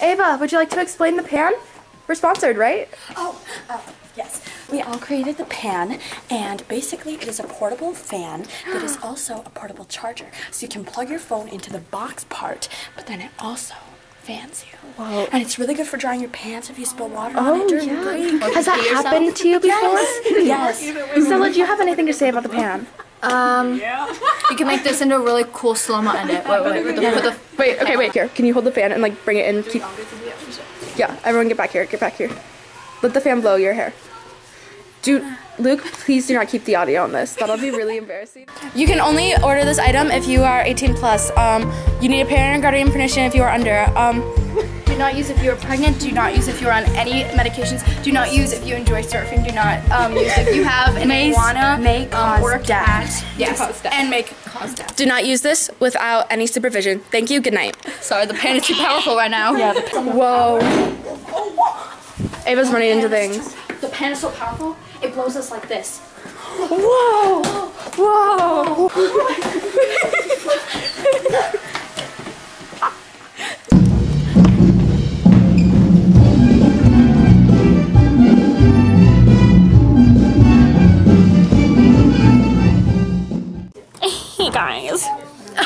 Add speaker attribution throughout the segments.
Speaker 1: Ava, would you like to explain the pan? We're sponsored, right?
Speaker 2: Oh, uh, yes. We all created the pan, and basically it is a portable fan that is also a portable charger. So you can plug your phone into the box part, but then it also fans you.
Speaker 1: Whoa.
Speaker 2: And it's really good for drying your pants if you spill water
Speaker 1: Oh,
Speaker 2: on it during
Speaker 1: yeah.
Speaker 2: break.
Speaker 1: Has that happened to you before?
Speaker 2: Yes.
Speaker 1: Stella, do you have anything to say about the pan?
Speaker 3: Um, yeah. you can make this into a really cool slow-mo edit. Wait, wait, the, with the
Speaker 1: Wait, okay, wait. Here, can you hold the fan and like bring it in? Keep. Yeah, everyone get back here. Get back here. Let the fan blow your hair. Do Luke, please do not keep the audio on this. That'll be really embarrassing. You can only order this item if you are 18 plus. Um, you need a parent or guardian permission if you are under. Um, not use if you are pregnant. Do not use if you're on any medications. Do not use if you enjoy surfing. Do not um, use if you have an iguana.
Speaker 2: may
Speaker 1: um,
Speaker 2: cause
Speaker 1: or a. Yes,
Speaker 3: cause death.
Speaker 1: and make cause death. Do not use this without any supervision. Thank you. Good night.
Speaker 3: sorry, the pan is too powerful right now. Yeah, the,
Speaker 1: Whoa. Ava's running into things.
Speaker 3: the pan is so powerful. It blows us like this.
Speaker 1: Whoa! Whoa!
Speaker 4: Hey guys.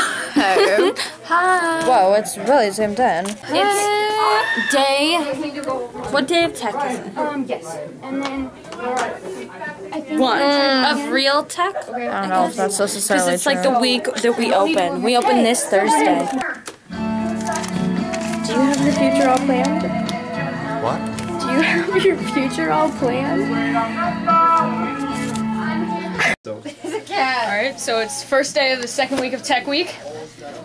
Speaker 3: Hi.
Speaker 4: Whoa, it's really Zoom 10.
Speaker 3: It's day.
Speaker 4: What day of tech is it?
Speaker 1: Um, yes. And then, I think.
Speaker 4: One. Of real tech? I don't know if that's necessarily Because it's like the week that we open. We open this Thursday.
Speaker 1: Do you have your future all planned?
Speaker 5: What?
Speaker 1: Do you have your future all planned?
Speaker 6: Alright, so it's first day of the second week of Tech Week.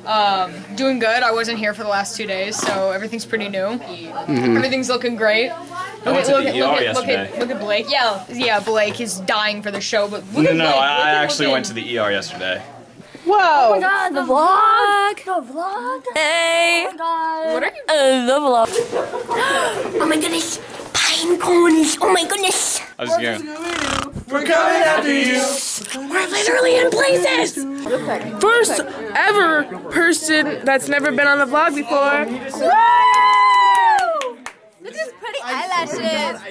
Speaker 6: Um, doing good. I wasn't here for the last two days, so everything's pretty new. Everything's looking great. Look
Speaker 7: Mm-hmm. went
Speaker 6: at,
Speaker 7: to
Speaker 6: look,
Speaker 7: the
Speaker 6: at,
Speaker 7: ER
Speaker 6: look, at, look,
Speaker 7: yesterday.
Speaker 6: at, look at Blake. Yeah, yeah, Blake is dying for the show, but look
Speaker 7: No,
Speaker 6: at
Speaker 7: no,
Speaker 6: Blake.
Speaker 7: I, I actually
Speaker 6: look
Speaker 7: went to the ER yesterday.
Speaker 1: Whoa!
Speaker 4: Oh my god, the vlog! The vlog! Hey!
Speaker 6: What are you?
Speaker 4: Uh, the vlog.
Speaker 2: Oh my goodness. Pine cones. Oh my goodness.
Speaker 7: I was going.
Speaker 2: We're coming after you. We're literally in places.
Speaker 1: First ever person that's never been on the vlog before. Woo! This is pretty eyelashes.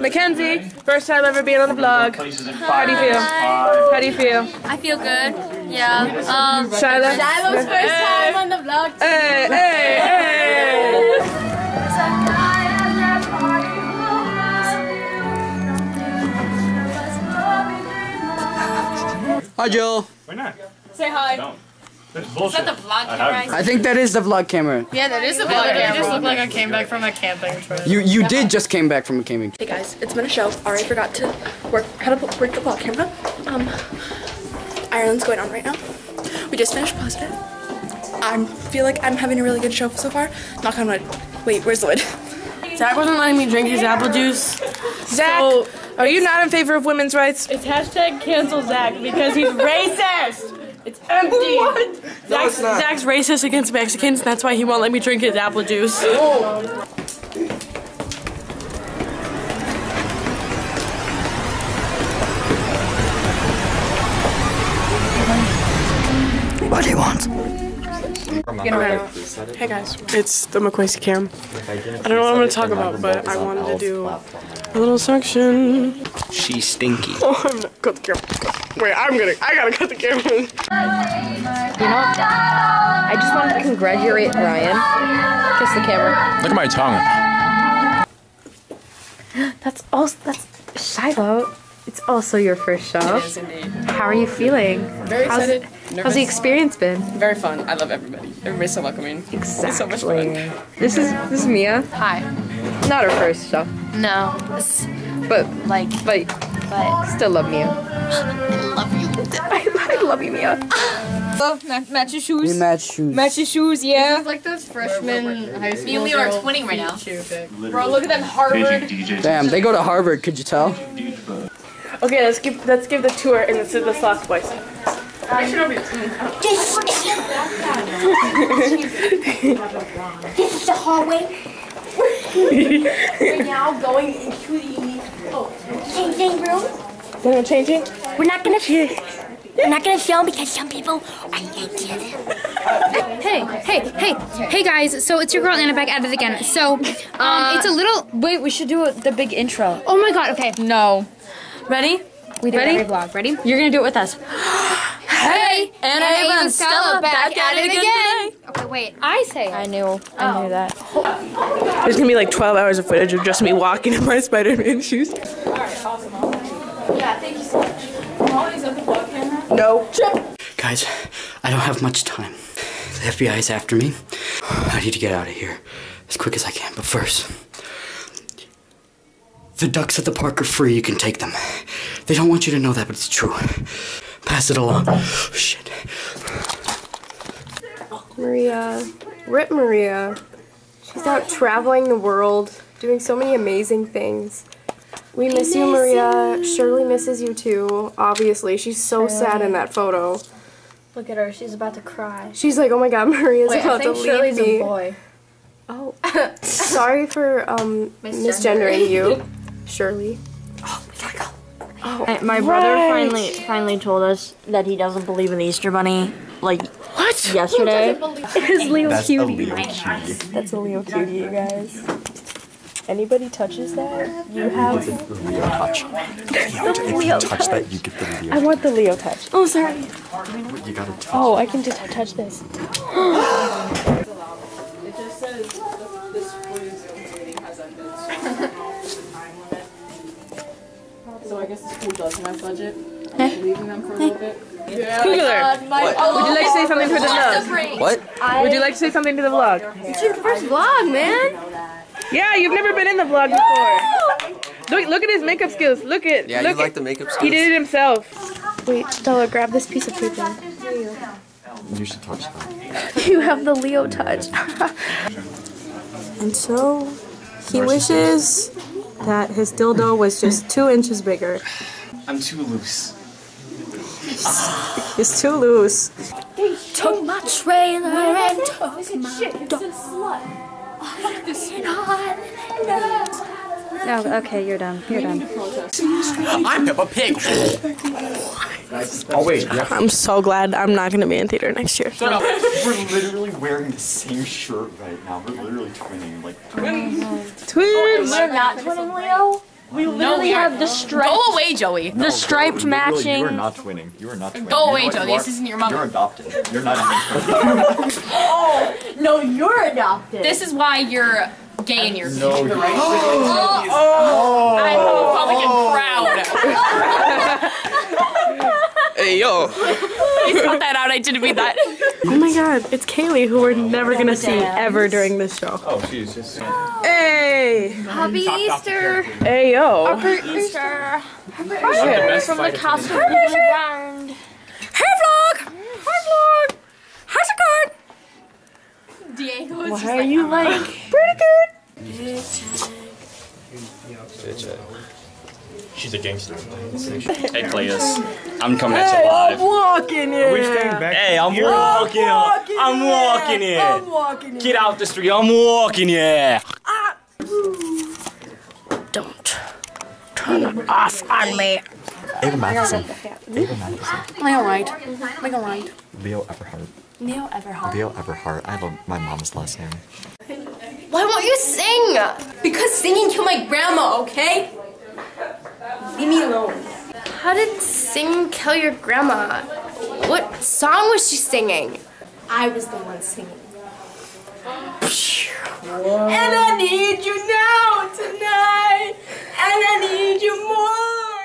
Speaker 1: Mackenzie, first time ever being on the vlog. How do you feel? How do you feel?
Speaker 4: I feel good. Yeah. Um,
Speaker 1: Shyla?
Speaker 4: Shiloh's first time on the vlog.
Speaker 1: Hey, hey, hey!
Speaker 8: Hi, Jill.
Speaker 7: Why not?
Speaker 6: Say hi.
Speaker 7: Don't. That's bullshit.
Speaker 3: the vlog
Speaker 7: I haven't.
Speaker 8: I think that is the vlog camera.
Speaker 6: Yeah, that is the vlog. Camera. I just look like I came back from a camping trip.
Speaker 8: You you did just came back from a camping. Trip.
Speaker 1: Hey guys, it's been a show. Already forgot to work how to work the vlog camera. Um, Ireland's going on right now. We just finished positive. I feel like I'm having a really good show so far. Knock on wood. Wait, where's the wood?
Speaker 9: Zach wasn't letting me drink his apple juice.
Speaker 1: Zach, are you not in favor of women's rights?
Speaker 9: It's hashtag cancel Zach because he's racist. It's empty. What? Zach's, Zach's racist against Mexicans. That's why he won't let me drink his apple juice.
Speaker 8: What do you want?
Speaker 9: Hey guys, it's the McQuacy Cam. I don't know what I'm gonna talk about, but I wanted to do a little section.
Speaker 8: She's stinky.
Speaker 9: Oh, I'm not cut the camera. Wait, I'm gonna. I gotta cut the camera.
Speaker 4: You know, I just wanted to congratulate Ryan. Kiss the camera.
Speaker 7: Look at my tongue.
Speaker 4: That's also that's Shiloh. It's also your first show.
Speaker 9: Yes, indeed.
Speaker 4: How are you feeling?
Speaker 9: Very
Speaker 4: how's,
Speaker 9: excited.
Speaker 4: How's the experience been?
Speaker 9: Very fun. I love everybody. Everybody's so welcoming.
Speaker 4: Exactly.
Speaker 9: so much fun.
Speaker 4: This is this is Mia.
Speaker 3: Hi.
Speaker 4: Not her first show,
Speaker 3: No.
Speaker 4: But
Speaker 3: like,
Speaker 4: but
Speaker 3: but
Speaker 4: still love Mia.
Speaker 3: I love you.
Speaker 4: I, I love you, Mia.
Speaker 6: Oh, match, match your
Speaker 8: We
Speaker 6: shoes.
Speaker 8: match shoes.
Speaker 6: Match your shoes, yeah.
Speaker 9: Like those freshmen high school.
Speaker 3: Me and Leo are twinning right now.
Speaker 6: Bro, look at them Harvard.
Speaker 8: Damn, they go to Harvard. Could you tell?
Speaker 9: Okay, let's give let's give the tour in the boys.
Speaker 2: This is the hallway. We're now going into the oh, changing room.
Speaker 9: Wanna changing?
Speaker 2: We're not gonna show. we're not gonna film because some people are naked.
Speaker 10: Hey, hey, hey, hey guys. So it's your girl Anna back at it again. So, um, it's a little.
Speaker 3: Wait, we should do a, the big intro.
Speaker 10: Oh my god. Okay.
Speaker 3: No. Ready?
Speaker 10: We do
Speaker 3: Ready?
Speaker 10: every vlog. Ready?
Speaker 3: You're gonna do it with us.
Speaker 10: Hey,
Speaker 3: Anna,
Speaker 10: Ava,
Speaker 3: Ava,
Speaker 10: and Stella back, at it again. Okay, wait. I say.
Speaker 3: I knew. I knew oh. that.
Speaker 9: There's gonna be like 12 hours of footage of just me walking in my Spider-Man shoes. All right, awesome. Yeah, thank you so much. Always on the vlog camera. No.
Speaker 11: Guys, I don't have much time. The FBI is after me. I need to get out of here as quick as I can. But first, the ducks at the park are free. You can take them. They don't want you to know that, but it's true. Pass it along. Oh, shit.
Speaker 12: Maria, Rip Maria. She's out traveling the world, doing so many amazing things. We miss you, Maria. Shirley misses you too. Obviously, she's so sad in that photo.
Speaker 4: Look at her. She's about to cry.
Speaker 12: She's like, "Oh my God, Maria's
Speaker 4: Wait, I
Speaker 12: about to
Speaker 4: think
Speaker 12: leave
Speaker 4: Shirley's
Speaker 12: me."
Speaker 4: a boy.
Speaker 12: Oh, sorry for um misgendering you, Shirley.
Speaker 3: My, my brother finally finally told us that he doesn't believe in the Easter Bunny. Like
Speaker 9: what?
Speaker 3: Yesterday.
Speaker 12: His Leo
Speaker 5: That's a. Leo cutie.
Speaker 12: That's a Leo cutie, you guys. Anybody touches that, you have.
Speaker 5: The Leo touch.
Speaker 12: The
Speaker 5: If
Speaker 12: Leo
Speaker 5: you touch that, you get the Leo.
Speaker 12: I want the Leo touch. Oh, sorry.
Speaker 5: You gotta touch.
Speaker 12: Oh, I can just touch this.
Speaker 13: So I guess the school does have budget. I'm leaving them for a little bit.
Speaker 9: Kugler, uh, would you like to say something for the vlog?
Speaker 11: What?
Speaker 9: Would you like to say something to the vlog?
Speaker 12: It's your first vlog, man.
Speaker 9: Yeah, you've never been in the vlog before. Look, look at his makeup skills. Look at,
Speaker 14: Yeah,
Speaker 9: look
Speaker 14: you like
Speaker 9: at,
Speaker 14: the makeup skills.
Speaker 9: he did it himself.
Speaker 12: Wait, Stella, grab this piece of paper.
Speaker 5: You should touch that.
Speaker 12: You have the Leo touch. and so, he wishes that his dildo was just two inches bigger.
Speaker 14: I'm too loose.
Speaker 12: He's too loose.
Speaker 1: They Took my trailer and took my dog.
Speaker 3: No, okay, you're done. You're done.
Speaker 14: I'm Peppa Pig.
Speaker 5: Oh wait, yeah.
Speaker 9: I'm so glad I'm not gonna be in theater next year.
Speaker 5: We're literally wearing the same shirt right now. We're literally twinning. Like
Speaker 9: Twins. Twins.
Speaker 3: We're not twinning, Leo. We literally
Speaker 6: we
Speaker 3: have the striped.
Speaker 6: Go away, Joey.
Speaker 3: The striped
Speaker 5: literally,
Speaker 3: matching.
Speaker 5: You are not twinning. You are not twinning.
Speaker 6: Go
Speaker 5: You
Speaker 6: away,
Speaker 5: know
Speaker 6: Joey.
Speaker 5: you
Speaker 6: This isn't your mom.
Speaker 5: You're adopted. You're not even.
Speaker 3: Oh no, you're adopted.
Speaker 6: This is why you're gay in your
Speaker 5: No.
Speaker 6: future.
Speaker 5: you-
Speaker 6: oh, oh, oh. oh, I'm homophobic and proud.
Speaker 14: Hey yo.
Speaker 6: Please cut that out. I didn't mean that.
Speaker 12: Oh my god, it's Kaylee who we're never gonna see ever during this show.
Speaker 5: Oh, she's just.
Speaker 9: Hey.
Speaker 10: Happy Easter.
Speaker 9: Hey yo.
Speaker 10: Happy Easter. Happy Easter!
Speaker 6: From the castle.
Speaker 10: Hey vlog. Hi vlog. How's it going?
Speaker 6: Diego is
Speaker 9: Why
Speaker 6: just
Speaker 9: are
Speaker 6: like,
Speaker 9: you
Speaker 6: I'm
Speaker 9: like
Speaker 6: out.
Speaker 9: pretty good?
Speaker 7: She's a gangster. hey, Cletus. I'm coming at you live.
Speaker 9: I'm walking in.
Speaker 7: Hey, I'm walking. I'm walking in. I'm walking in. Get out the street. I'm walking in. Ah.
Speaker 9: Don't turn it off on me.
Speaker 5: Ava Matheson. Ava Matheson.
Speaker 1: Leo Wright. Leo Wright.
Speaker 5: Leo Everhart.
Speaker 1: Leo Everhart.
Speaker 5: Leo Everhart. I have a, my mom's last name.
Speaker 12: Why won't you sing? Because singing killed my grandma, okay? Leave me alone. How did singing kill your grandma? What song was she singing? I was the one singing. And I need you now, tonight. And I need you more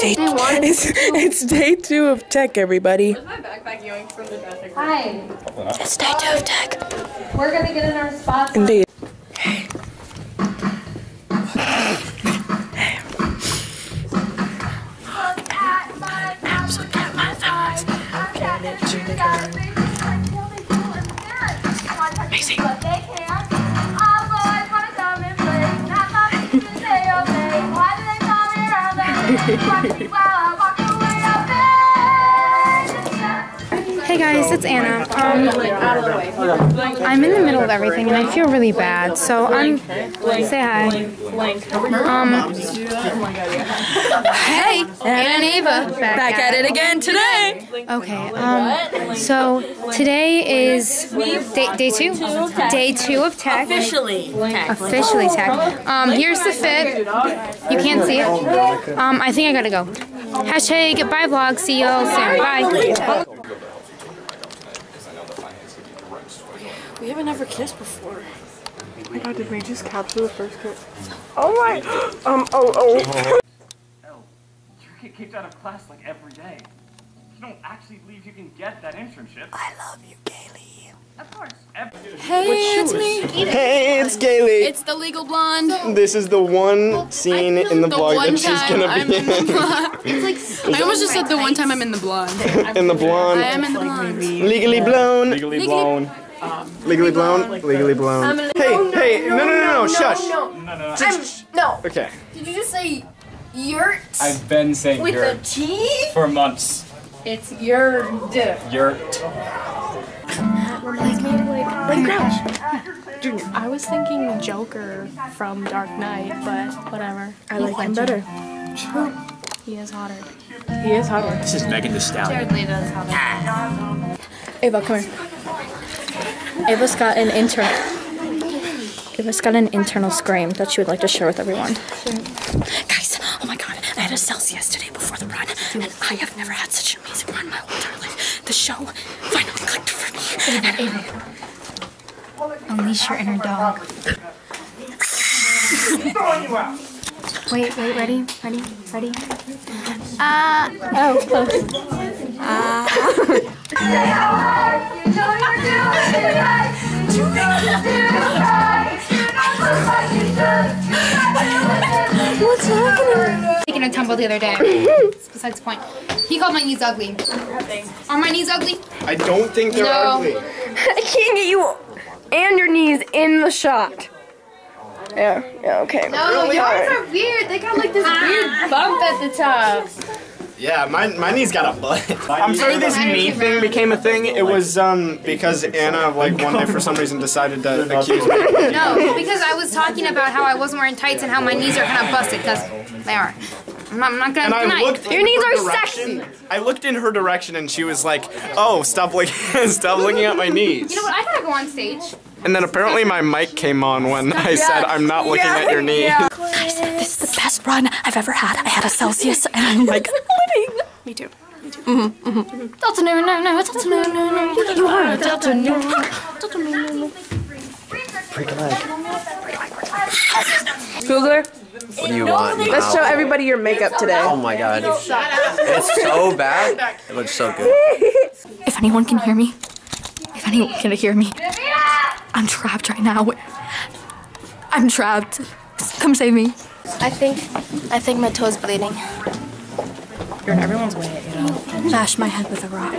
Speaker 12: Did you day one?
Speaker 9: It's, it's day two of tech, everybody.
Speaker 13: My backpack yoink from the traffic.
Speaker 10: Hi.
Speaker 9: It's day two of tech.
Speaker 10: We're gonna get in our spots.
Speaker 9: Indeed.
Speaker 10: Hey guys, it's Anna. Um, I'm in the middle of everything and I feel really bad. So I'm say hi. Um, hey, and Ava, back, at it again today. Okay. Um, so today is day, day two. Day two of tech.
Speaker 1: Officially tech.
Speaker 10: Officially tech. Um, here's the fit. You can't see it. Um, I think I gotta go. Hashtag bye vlog. See you all soon. Bye.
Speaker 3: We haven't ever kissed before. Oh my god, did we just capture the first kiss? Oh my, um, oh, oh.
Speaker 7: You get kicked out of class like every day. If you don't actually believe you can get that internship. I love you, Kaylee. Of course.
Speaker 6: Hey, it's me.
Speaker 15: Hey, it's Kaylee.
Speaker 6: It's the legal blonde.
Speaker 15: This is the one scene in the,
Speaker 6: The
Speaker 15: vlog that she's gonna
Speaker 6: I'm
Speaker 15: be
Speaker 6: in
Speaker 15: in.
Speaker 6: It's like I almost just said the one time I'm in the blonde.
Speaker 15: in the blonde.
Speaker 6: I am in the blonde.
Speaker 15: Legally blown.
Speaker 7: Legally blown.
Speaker 15: Legally blown. Legally blown. Hey, hey, no, no, no, no, shush.
Speaker 16: No,
Speaker 7: No, no, no.
Speaker 16: I'm, no.
Speaker 15: Okay.
Speaker 16: Did you just say yurt?
Speaker 7: I've been saying
Speaker 16: With
Speaker 7: yurt
Speaker 16: a T?
Speaker 7: for months.
Speaker 16: It's yurt.
Speaker 7: Yurt.
Speaker 3: Reminds me of like, like Grouch. Dude, I was thinking Joker from Dark Knight, but whatever. I like him better. He is hotter. He is hotter.
Speaker 17: This is Megan Thee Stallion.
Speaker 6: Jared Leto is hotter.
Speaker 1: Ava, come here. Ava's got an intern. Ava's got an internal scream that she would like to share with everyone. Guys, oh my god, I had a Celsius today before the run, and I have never had such an amazing run my whole entire life. The show finally clicked for me. And
Speaker 10: Unleash your inner dog. Wait, wait, ready, ready, ready. Uh, oh, close. What's happening? Taking a tumble the other day. Besides the point. He called my knees ugly. Are my knees ugly?
Speaker 15: I don't think they're
Speaker 10: No.
Speaker 15: ugly.
Speaker 9: I can't get you and your knees in the shot. Yeah, yeah, okay.
Speaker 6: No, yours are weird. They got like this weird bump at the top.
Speaker 15: Yeah, my, my knee's got a butt. I'm sorry this knee thing became a thing. It was um because Anna like one day for some reason decided to accuse me.
Speaker 10: No, because I was talking about how I wasn't wearing tights and how my knees are kind of busted because they are. I'm not, I'm not gonna
Speaker 15: And I
Speaker 10: deny.
Speaker 15: looked in her direction. I looked in her direction and she was like, "Oh, stop looking, stop looking at my knees."
Speaker 10: You know what? I gotta go on stage.
Speaker 15: And then apparently my mic came on when I said, "I'm not looking at your knees."
Speaker 1: Guys, this is the best run I've ever had. I had a Celsius, and I'm like living. Me too. Me too. Mm-hmm, mm-hmm.
Speaker 10: That's a no, no, no. That's a no, no, no.
Speaker 1: You are a Delta no.
Speaker 15: Break a leg.
Speaker 9: Googler,
Speaker 14: What do you want?
Speaker 9: let's show everybody your makeup today.
Speaker 14: Oh my god. It's so bad. It looks so good.
Speaker 1: If anyone can hear me, if anyone can hear me, I'm trapped right now. I'm trapped. Come save me.
Speaker 16: I think, I think my toe's bleeding.
Speaker 1: You're in everyone's way, you know. Bash my head with a rock.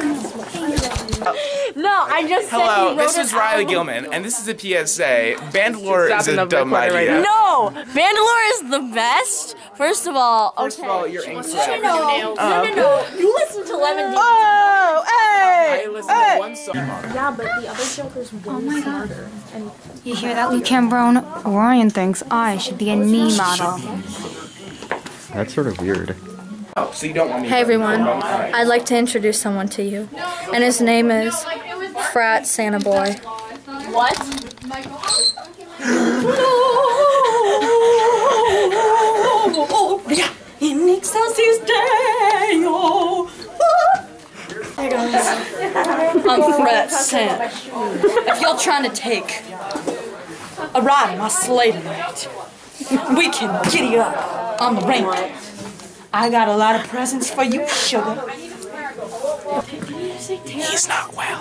Speaker 3: No, I just said
Speaker 2: Hello,
Speaker 3: he
Speaker 2: this is Riley
Speaker 3: out.
Speaker 2: Gilman, and this is a PSA. Bandlore
Speaker 3: Stop
Speaker 2: is
Speaker 3: in
Speaker 2: a
Speaker 3: the
Speaker 2: dumb
Speaker 3: corner right
Speaker 2: idea.
Speaker 3: now. No, Vandalore is the best. First of all,
Speaker 2: First of all, you're incorrect.
Speaker 3: No, no, no, no, no. Um, you listen to Lemon.
Speaker 9: Oh, hey!
Speaker 2: I listened to one song.
Speaker 3: Yeah, but the other Joker's way oh my smarter. And
Speaker 10: You hear that, Luke Cambronne? Ryan thinks I should be a knee model.
Speaker 14: That's sort of weird.
Speaker 2: So you don't want me
Speaker 1: Hey everyone, I'd like to introduce someone to you, and his name is Frat Santa Boy.
Speaker 3: What? In Excelsius Deo.
Speaker 1: Hey guys, I'm Frat Santa. If y'all trying to take a ride in my sleigh tonight, we can giddy up on the rink.
Speaker 3: I got a lot of presents for you, sugar.
Speaker 2: He's not well.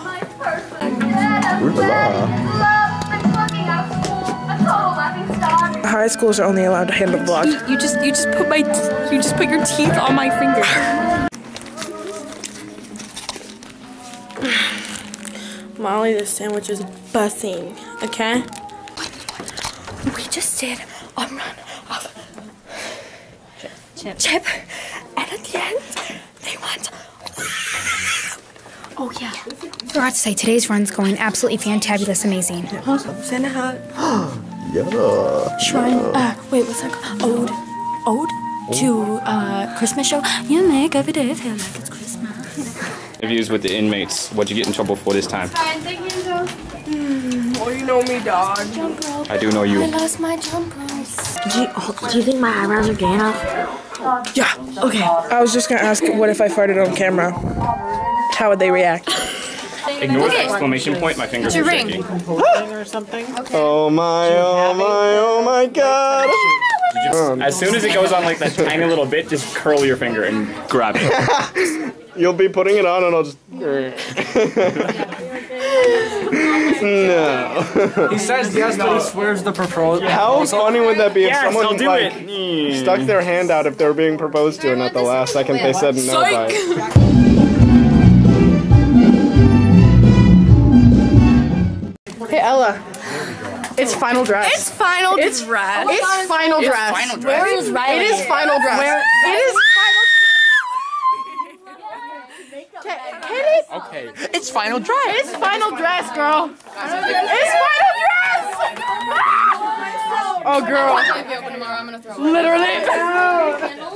Speaker 3: High schools are only allowed to handle vlog. You just you just put my you just put your teeth on my finger. Molly, this sandwich is bussing. Okay.
Speaker 1: We just did a run of chip. chip, and at the end, they want.
Speaker 10: Oh yeah. Forgot to say today's run's going absolutely fantabulous, amazing. Awesome.
Speaker 1: Santa hat.
Speaker 5: Yeah.
Speaker 1: Shrine. Uh, wait, what's that called? Ode. Ode to uh, Christmas show. You make every day feel like it's Christmas.
Speaker 7: Interviews with the inmates. What'd you get in trouble for this time?
Speaker 12: Fine, thank you, Joe.
Speaker 9: Oh, you know me, dog.
Speaker 1: Jump rope.
Speaker 7: I do know you.
Speaker 1: I lost my jump ropes.
Speaker 3: Do you, oh, do you think my eyebrows are gay enough?
Speaker 9: Yeah. Okay. I was just gonna ask, what if I farted on camera? How would they react?
Speaker 7: Ignore the exclamation point. My fingers
Speaker 9: It's
Speaker 7: are shaking.
Speaker 9: or something?
Speaker 15: Oh my, oh my, oh my god.
Speaker 7: Just- um. as soon as it goes on like that tiny little bit, just curl your finger and grab it.
Speaker 15: You'll be putting it on and I'll just. no.
Speaker 2: He says yes, but he swears the proposal.
Speaker 15: How funny would that be if
Speaker 2: Yes,
Speaker 15: someone
Speaker 2: do
Speaker 15: like
Speaker 2: it.
Speaker 15: stuck their hand out if they were being proposed to and at the last second they said no by it?
Speaker 18: Hey Ella, it's final dress.
Speaker 12: It's final
Speaker 18: It's
Speaker 12: dress.
Speaker 18: Oh it's final
Speaker 12: It's
Speaker 18: dress.
Speaker 12: final dress. Where is Riley?
Speaker 18: It is final dress.
Speaker 12: Where-
Speaker 18: It is final.
Speaker 19: Okay. It's final dress.
Speaker 18: It's final dress, girl. It's final dress. Oh, girl. Literally.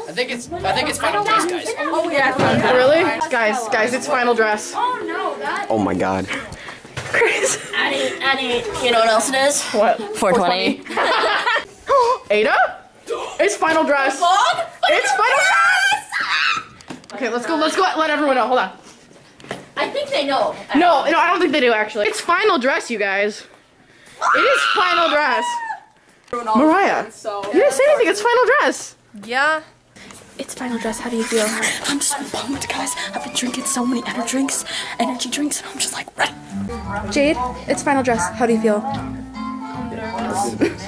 Speaker 19: I think it's. I think it's final dress, guys.
Speaker 18: Oh yeah. Really? Guys, guys, it's final dress.
Speaker 12: Oh no, that.
Speaker 14: Oh my god. Chris.
Speaker 3: Annie, Annie, you know what else it is?
Speaker 18: What?
Speaker 3: 420.
Speaker 18: Ada? It's final dress. It's final dress. Okay, let's go. Let's go. Let everyone know. Hold on.
Speaker 3: I think they know.
Speaker 18: No, no, I don't think they do actually. It's final dress, you guys. It is final dress. Mariah, so. you didn't say anything. It's final dress.
Speaker 12: Yeah.
Speaker 1: It's final dress. How do you feel? I'm so pumped, guys. I've been drinking so many energy drinks, energy drinks, and I'm just like ready.
Speaker 18: Jade, it's final dress. How do you feel?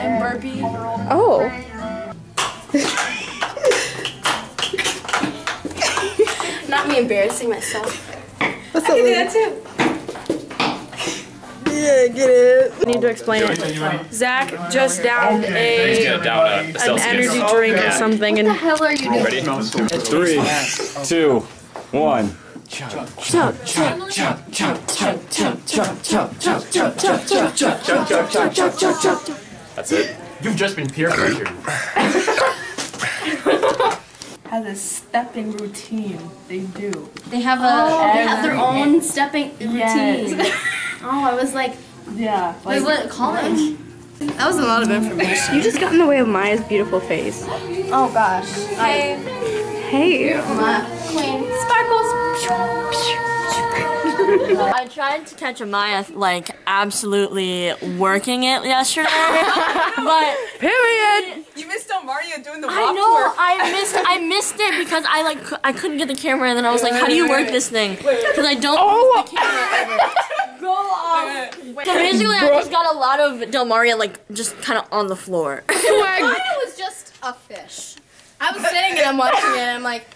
Speaker 9: And burpee.
Speaker 18: Oh.
Speaker 1: Not me embarrassing myself.
Speaker 18: What's
Speaker 1: I can do that too.
Speaker 18: Yeah, get it. I need to explain it.
Speaker 9: Zach just downed
Speaker 7: He's
Speaker 9: a
Speaker 7: gonna down a, a
Speaker 9: an
Speaker 7: Celsius.
Speaker 9: energy drink or something, and
Speaker 12: What the hell are you doing?
Speaker 7: Ready? Three, two, one. That's it.
Speaker 20: You've just been peer pressured.
Speaker 9: Has a stepping routine. They do.
Speaker 12: They have a. Oh, they have their own stepping
Speaker 9: Yes.
Speaker 12: oh, I was like,
Speaker 9: Yeah.
Speaker 12: wait, what college? That was a lot of information.
Speaker 18: You just got in the way of Maya's beautiful face.
Speaker 12: Oh gosh.
Speaker 1: Hey.
Speaker 18: Hey.
Speaker 12: Queen sparkles.
Speaker 3: I tried to catch a Maya like absolutely working it yesterday, but
Speaker 18: period.
Speaker 9: You missed Del Mario doing the walk
Speaker 3: I know I missed I missed it because I like I couldn't get the camera and then I was like, how do you work this thing? Because I don't
Speaker 18: Oh.
Speaker 3: use the camera ever. Go off. Um, so basically, I just got a lot of Del Mario like just kind of on the floor.
Speaker 12: Mine was just a fish. I was sitting and I'm watching it and I'm like,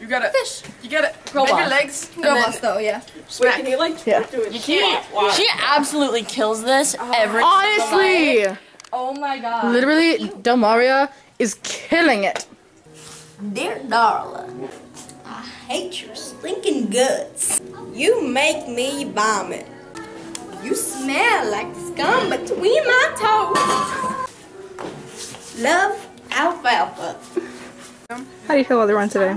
Speaker 9: You gotta
Speaker 12: fish.
Speaker 9: You gotta
Speaker 12: Go
Speaker 9: bend your legs. and
Speaker 12: Go
Speaker 9: then-
Speaker 12: though, yeah.
Speaker 9: Wait, can you like
Speaker 18: Yeah.
Speaker 9: do it?
Speaker 3: You can't. She absolutely kills this every. Oh.
Speaker 18: Honestly,
Speaker 3: Oh my god.
Speaker 18: literally, Del Maria is killing it.
Speaker 21: Dear darling, I hate your stinking guts. You make me vomit. You smell like scum between my toes. Love alfalfa.
Speaker 18: How do you feel about the run today?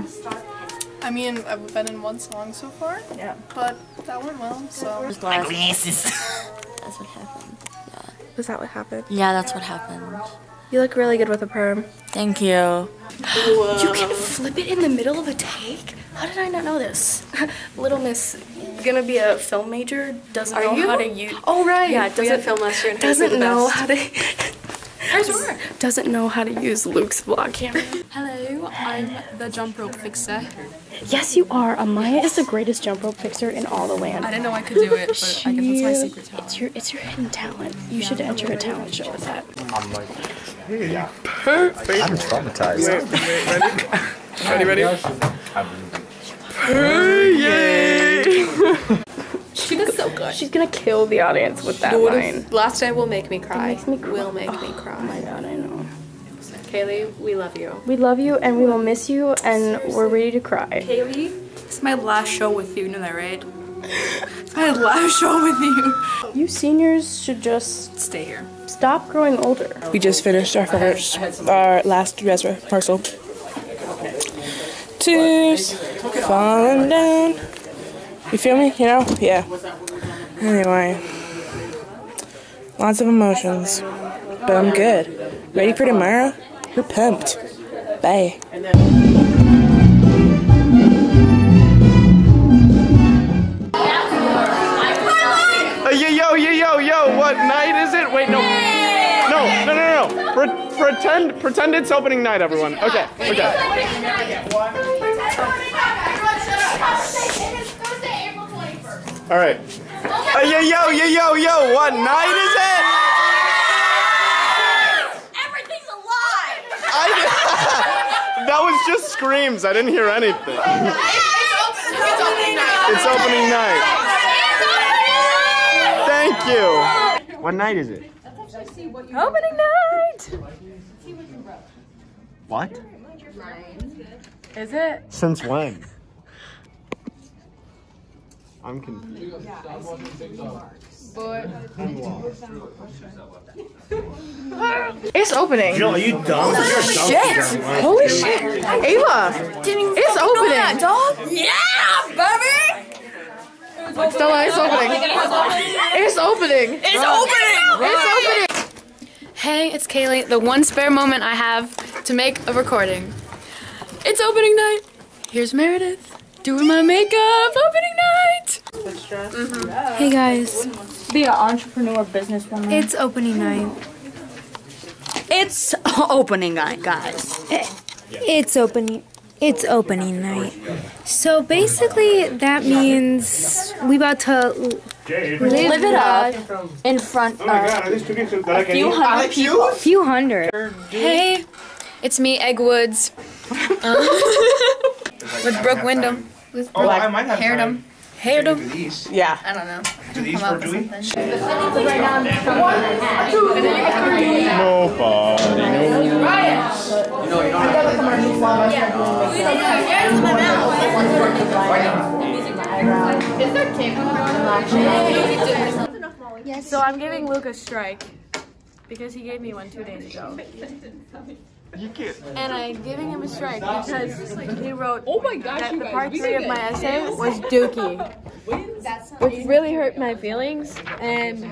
Speaker 6: I mean, I've been in one song so far. Yeah. But that went well, so.
Speaker 3: My glasses. That's what happened.
Speaker 18: Is that what happened?
Speaker 3: Yeah, that's what happened.
Speaker 18: You look really good with a perm.
Speaker 3: Thank you.
Speaker 1: You can flip it in the middle of a take? How did I not know this? Little Miss, gonna be a film major, doesn't
Speaker 9: Are
Speaker 1: know
Speaker 9: you?
Speaker 1: how to use.
Speaker 9: Oh, right.
Speaker 1: Yeah, doesn't
Speaker 9: film last year
Speaker 1: Doesn't know
Speaker 9: best.
Speaker 1: how to. Doesn't know how to use Luke's vlog camera.
Speaker 6: Hello, I'm the jump rope fixer.
Speaker 1: Yes, you are. Amaya is the greatest jump rope fixer in all the land.
Speaker 6: I didn't know I could do it, but I guess that's my secret talent.
Speaker 1: It's your, it's your hidden talent. You should enter a talent show with that.
Speaker 5: I'm like, yeah. Perfect. I'm traumatized.
Speaker 15: Wait, wait, ready? Ready, ready?
Speaker 18: Yay!
Speaker 9: She does so good.
Speaker 18: She's gonna kill the audience with that
Speaker 9: Dude,
Speaker 18: line.
Speaker 9: Last night will make me cry.
Speaker 1: makes me cry.
Speaker 9: Will make me oh cry.
Speaker 1: Oh my god, I know.
Speaker 9: Kaylee, we love you.
Speaker 1: We love you and we will miss you and we're ready to cry.
Speaker 9: Kaylee,
Speaker 6: It's my last show with you, you know that, right?
Speaker 12: I had live show with you.
Speaker 18: You seniors should just
Speaker 12: stay here.
Speaker 18: Stop growing older.
Speaker 9: We just finished our first, our last res rehearsal. Tears falling down. You feel me? You know? Yeah. Anyway, lots of emotions, but I'm good. Ready for tomorrow? We're pumped. Bye.
Speaker 15: Yo, yo, yo, yo, yo, what night is it? Wait, no. No, no, no, no. Pre- pretend, pretend it's opening night, everyone. Okay, okay. All right. Uh, yo, yo, yo, yo, yo, what night is it?
Speaker 3: Everything's alive!
Speaker 15: I, that was just screams. I didn't hear anything. It's opening night. It's opening night. Thank you. What night is it?
Speaker 12: Opening night!
Speaker 15: What?
Speaker 12: Is it?
Speaker 15: Since when? I'm confused.
Speaker 18: It's opening.
Speaker 15: Jill, are you dumb?
Speaker 18: Holy shit! Holy shit! Ava! It's opening!
Speaker 3: dog? Yeah, baby!
Speaker 18: Stella, it's opening. It's opening.
Speaker 3: It's opening!
Speaker 18: It's opening.
Speaker 6: Hey, it's Kaylee. The one spare moment I have to make a recording. It's opening night. Here's Meredith doing my makeup. Opening night.
Speaker 10: Mm-hmm. Hey guys,
Speaker 1: Be an entrepreneur businesswoman.
Speaker 10: it's opening night.
Speaker 1: It's opening night, guys.
Speaker 10: It's opening. It's opening night. So basically, that means we about to live,
Speaker 1: Live it up in
Speaker 15: Oh
Speaker 1: front of a few hundred people.
Speaker 10: Few hundred.
Speaker 6: Hey, it's me, Egg Woods. With Brooke Wyndham. With
Speaker 8: Oh, I might have
Speaker 6: Haired
Speaker 8: time.
Speaker 6: him. Haired him.
Speaker 9: Yeah.
Speaker 6: I don't know.
Speaker 8: Do these
Speaker 6: Come
Speaker 8: for
Speaker 6: up with
Speaker 8: Dewey?
Speaker 6: something.
Speaker 15: Nobody
Speaker 12: So I'm giving Luke a strike because he gave me one two days ago.
Speaker 15: You can't.
Speaker 12: And I'm giving him a strike because he wrote
Speaker 9: Oh my gosh,
Speaker 12: that the part three of my essay was dookie, which really hurt my feelings. And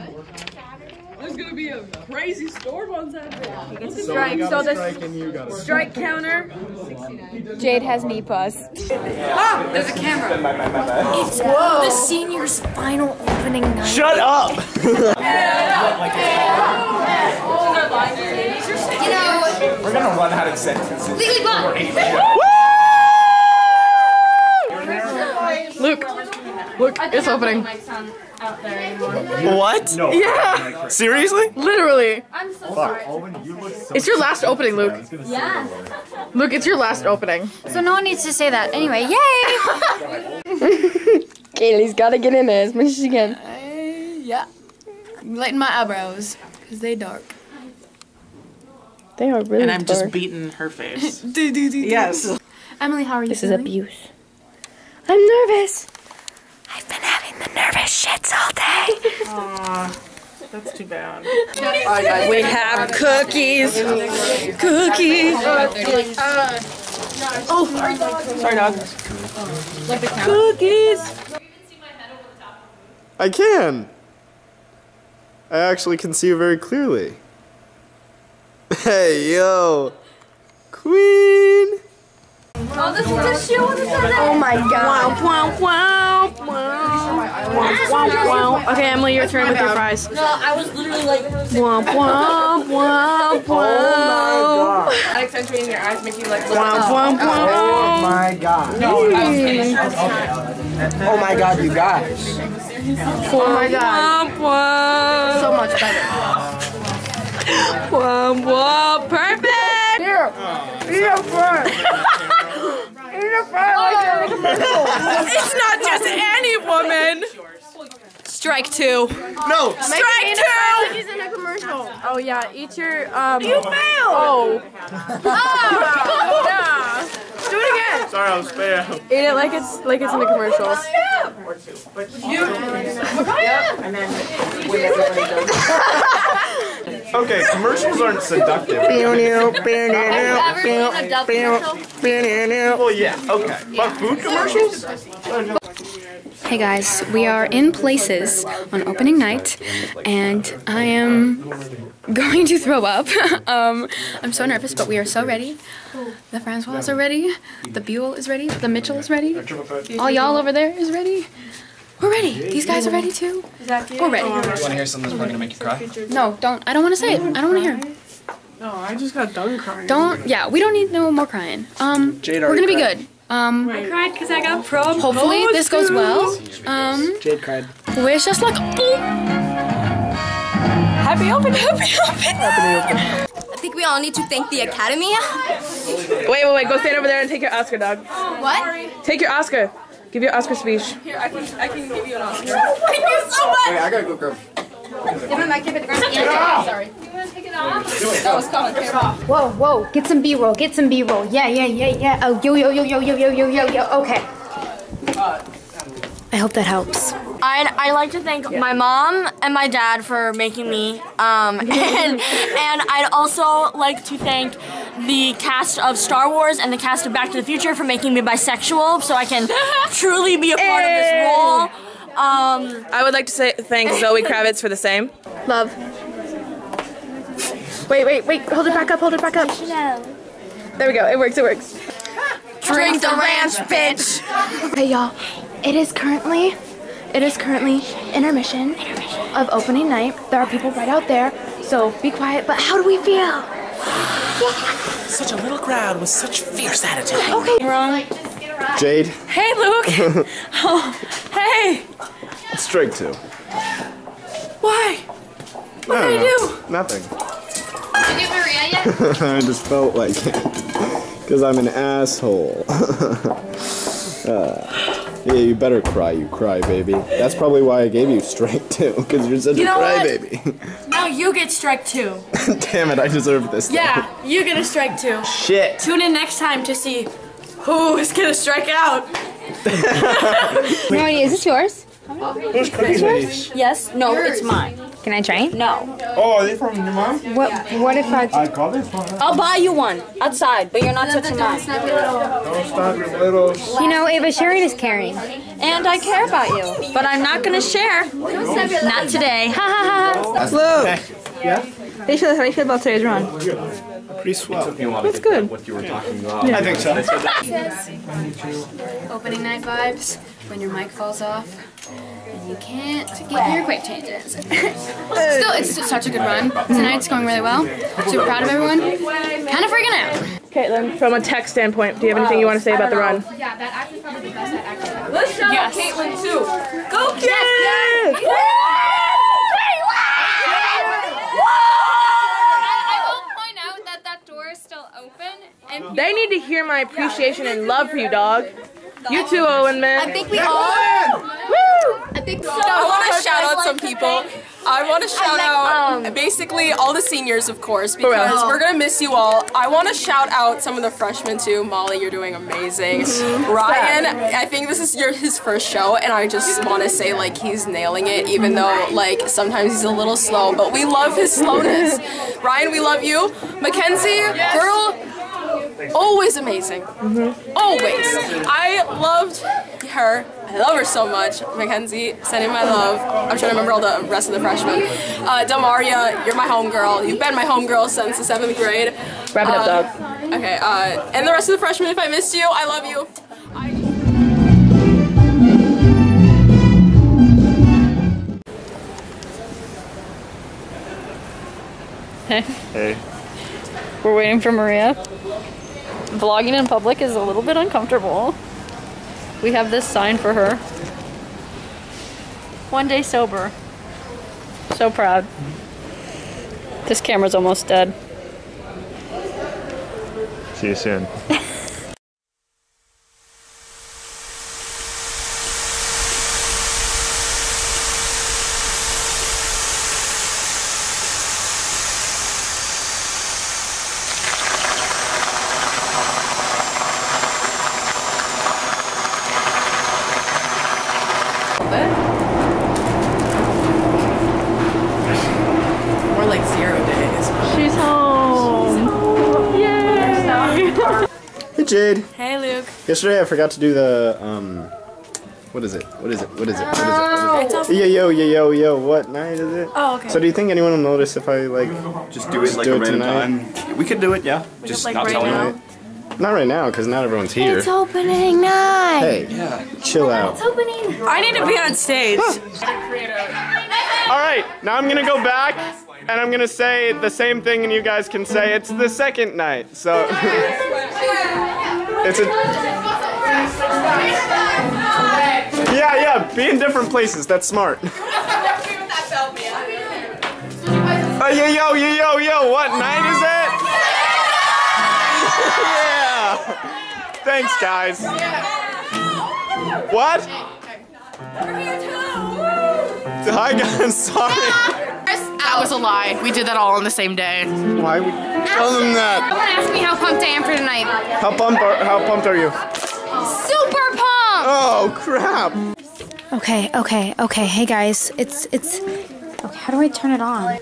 Speaker 9: There's gonna be a crazy storm on Saturday.
Speaker 12: he gets a strike. So the strike counter, Jade has knee pus.
Speaker 6: Ah, there's a camera.
Speaker 10: It's the seniors' final opening night.
Speaker 15: Shut up!
Speaker 2: You know,
Speaker 8: We're gonna run out of sentences.
Speaker 2: legally blind.
Speaker 18: Luke. Luke, it's opening.
Speaker 15: What?
Speaker 8: No.
Speaker 18: Yeah.
Speaker 15: Seriously?
Speaker 18: Literally.
Speaker 2: I'm so
Speaker 15: Fuck.
Speaker 2: sorry.
Speaker 18: It's your last opening, Luke.
Speaker 2: Yeah.
Speaker 18: Luke, it's your last opening.
Speaker 10: So no one needs to say that. Anyway, yay!
Speaker 18: Kaylee's gotta get in there as much as she can.
Speaker 6: Uh, yeah. Lighten my eyebrows because they dark.
Speaker 18: They are really
Speaker 9: And I'm just beating her face.
Speaker 6: do, do, do,
Speaker 9: Yes.
Speaker 6: Emily, how are you
Speaker 18: This is abuse. I'm nervous.
Speaker 10: I've been having the nervous shits all day.
Speaker 9: Aw, that's too bad.
Speaker 1: We have cookies. Cookies.
Speaker 9: Oh, sorry, dog.
Speaker 1: Cookies.
Speaker 15: I can. I actually can see you very clearly. Hey, yo. Queen.
Speaker 2: Oh, this is a. What is that?
Speaker 18: Oh my god.
Speaker 12: Wow, wow, wow, wow, wow. Okay, Emily, your turn with your fries.
Speaker 1: No, I was literally like.
Speaker 12: Womp, womp, womp, womp.
Speaker 9: Oh accentuating your eyes make you like.
Speaker 12: Womp, womp,
Speaker 8: Oh my god.
Speaker 9: No, I was kidding.
Speaker 8: Oh my god, you guys.
Speaker 18: Oh my god.
Speaker 12: Womp, womp.
Speaker 18: So much better.
Speaker 12: Um, womp, womp. Perfect.
Speaker 18: Here. Eat a fry. Eat a fry like you're a commercial.
Speaker 12: It's not just any woman. Strike two.
Speaker 15: No.
Speaker 12: Strike two.
Speaker 18: He's in a commercial.
Speaker 12: Oh yeah, eat your um.
Speaker 18: You failed.
Speaker 12: Oh. Ah, yeah.
Speaker 18: Do it
Speaker 9: again.
Speaker 15: Sorry, I was spam.
Speaker 9: Eat it like it's like it's in the commercials.
Speaker 15: Okay, commercials aren't seductive. well, yeah, okay. But food commercials?
Speaker 6: Hey guys, we are in places on opening night, and I am going to throw up. um, I'm so nervous, but we are so ready. The Francois are ready. The Buell is ready. The Mitchell is ready. All y'all over there is ready. We're ready. These guys are ready too. We're ready.
Speaker 18: You want to hear something that's probably gonna make you cry?
Speaker 6: No, don't. I don't want to say it. I don't want to hear. it.
Speaker 9: No, I just got done crying.
Speaker 6: Don't. Yeah, we don't need no more crying. Um,
Speaker 9: Jade
Speaker 6: we're gonna be
Speaker 9: cried.
Speaker 6: good. Um,
Speaker 1: I cried because I got proposed
Speaker 6: hopefully this goes well. Um,
Speaker 2: Jade cried.
Speaker 6: wish us luck.
Speaker 1: Happy opening. Happy opening. I think we all need to thank the Academy.
Speaker 9: Wait, wait, wait. Go stand over there and take your Oscar, dog.
Speaker 1: What?
Speaker 9: Take your Oscar. Give your Oscar speech.
Speaker 1: Here, I can, I can give you an Oscar. Thank you so much.
Speaker 8: Wait, I gotta go grab.
Speaker 1: Give him that, give it the ground. Yeah, sorry. That was coming.
Speaker 6: Whoa, whoa, get some B-roll, get some B-roll. Yeah, yeah, yeah, yeah. Oh, yo, yo, yo, yo, yo, yo, yo, yo, yo. Okay. I hope that helps.
Speaker 3: I'd, I'd like to thank my mom and my dad for making me, um, and, and I'd also like to thank the cast of Star Wars and the cast of Back to the Future for making me bisexual so I can truly be a part of this role. Um,
Speaker 9: I would like to say thank Zoe Kravitz for the same.
Speaker 22: Love. Wait, wait, wait. Hold it back up. Hold it back up. There we go. It works. It works.
Speaker 1: Drink the ranch, bitch.
Speaker 6: Hey, y'all. It is currently, it is currently intermission of opening night. There are people right out there, so be quiet. But how do we feel?
Speaker 2: Such a little crowd with such fierce attitude.
Speaker 6: Okay.
Speaker 3: Wrong.
Speaker 15: Jade,
Speaker 3: Hey, Luke. oh, hey.
Speaker 15: strike two.
Speaker 3: Why? What
Speaker 15: I
Speaker 3: did I
Speaker 15: don't
Speaker 3: do?
Speaker 15: know. Nothing.
Speaker 10: Did you get Maria yet?
Speaker 15: I just felt like it. Because I'm an asshole. uh, yeah, you better cry, you cry baby. That's probably why I gave you strike two, because you're such
Speaker 3: You
Speaker 15: a
Speaker 3: know what?
Speaker 15: crybaby.
Speaker 3: Now you get strike two.
Speaker 15: Damn it, I deserve this.
Speaker 3: Yeah, you get a strike two.
Speaker 15: Shit.
Speaker 3: Tune in next time to see who is gonna strike out.
Speaker 6: Melody, is this yours?
Speaker 15: Who's crazy?
Speaker 3: Yes. No, it's mine.
Speaker 6: Can I try?
Speaker 3: No.
Speaker 15: Oh, are they from your mom?
Speaker 6: What? What if I?
Speaker 15: I called it from
Speaker 3: I'll buy you one outside, but you're not touching mine.
Speaker 15: Don't stop your little.
Speaker 6: You know, Ava, sharing is caring.
Speaker 3: And I care about you, but I'm not gonna share. Not today. Ha ha ha.
Speaker 9: Luke.
Speaker 15: Yeah?
Speaker 9: How do you feel, how do you feel about today's run?
Speaker 15: Pretty swell.
Speaker 9: That's good.
Speaker 7: What you were talking about.
Speaker 15: I think so.
Speaker 6: Opening night vibes when your mic falls off and you can't get your quick changes. Still, it's such a good run. Tonight's going really well. Super proud of everyone. Kind of freaking out.
Speaker 9: Caitlin, from a tech standpoint, do you have anything you want to say about the run?
Speaker 10: Yeah, that actually probably the best at actually.
Speaker 1: Let's shout
Speaker 10: Yes.
Speaker 1: out Caitlin too. Go
Speaker 9: Yes!
Speaker 1: kids!
Speaker 10: I will point out that that door is still open, and
Speaker 9: They need to hear my appreciation and love for you, dog. You too, Owen, man.
Speaker 1: I think we all. Woo! I think we all.
Speaker 12: I want to shout out some people. I want to shout out um, basically all the seniors, of course, because we're gonna miss you all. I want to shout out some of the freshmen too. Molly, you're doing amazing. Mm-hmm. Ryan, I think this is your his first show, and I just want to say like he's nailing it, even though like sometimes he's a little slow, but we love his slowness. Ryan, we love you. Mackenzie, girl, always amazing. Always. I loved her. I love her so much. Mackenzie, sending my love. I'm trying to remember all the rest of the freshmen. Uh, Damaria, you're my homegirl. You've been my homegirl since the seventh grade.
Speaker 9: Wrap it up,
Speaker 12: Uh,
Speaker 9: dog.
Speaker 12: Okay, uh, and the rest of the freshmen, if I missed you, I love you.
Speaker 4: Hey.
Speaker 15: Hey.
Speaker 4: We're waiting for Maria. Vlogging in public is a little bit uncomfortable. We have this sign for her. One day sober. So proud. This camera's almost dead.
Speaker 15: See you soon. Jade.
Speaker 12: Hey, Luke.
Speaker 15: Yesterday I forgot to do the um. What is it? What is it? What is it? What is it?
Speaker 12: Oh,
Speaker 15: What is it? Yeah, yo, yo, yo, yo. What night is it?
Speaker 12: Oh, okay.
Speaker 15: So do you think anyone will notice if I like
Speaker 2: Just do it like a random
Speaker 15: tonight?
Speaker 2: time. We could do it, yeah. Just
Speaker 12: like,
Speaker 2: not
Speaker 12: right
Speaker 2: tell
Speaker 12: now?
Speaker 2: anyone.
Speaker 15: Not right now, because not everyone's here.
Speaker 6: It's opening night.
Speaker 15: Hey, yeah. chill out.
Speaker 6: It's opening.
Speaker 12: I need to be on stage.
Speaker 15: All right, now I'm gonna go back and I'm gonna say the same thing, and you guys can say it's the second night. So it's a yeah, yeah. Be in different places. That's smart. Oh, yo, yo, yo, yo, yo. What night is it? yeah. Thanks, guys. What? Hi, guys. Sorry.
Speaker 10: That was a lie. We did that all on the same day.
Speaker 15: Why would you tell them that?
Speaker 10: Someone asked me how pumped I am for tonight.
Speaker 15: How pumped are, how pumped are you?
Speaker 10: Super pumped!
Speaker 15: Oh crap!
Speaker 4: Okay, okay, okay. Hey guys, it's it's. Okay, how do I turn it on?